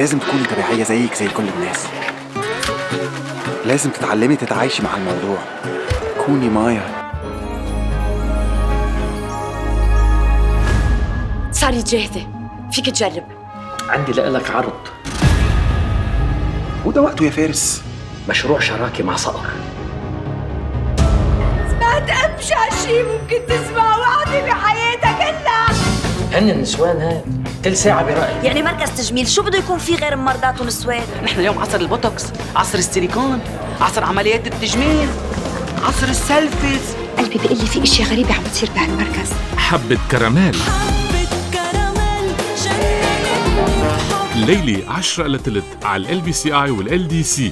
لازم تكوني طبيعية زيك زي كل الناس. لازم تتعلمي تتعايشي مع الموضوع. كوني مايا. صارت جاهزة. فيك تجرب. عندي لك عرض. وده وقته يا فارس. مشروع شراكة مع صقر. سمعت أبشع شي ممكن تسمعه وحدي بحياتك كلها هن النسوان هاد. كل ساعة برأي يعني مركز تجميل شو بده يكون فيه غير ممرضات ونسوان نحن اليوم عصر البوتوكس عصر السيليكون عصر عمليات التجميل عصر ال selfies. قلبي بيقول لي في اشياء غريبة عم بتصير بهالمركز. حبة كراميل. الليلة 10 إلا تلت على ال LBCI وال LDC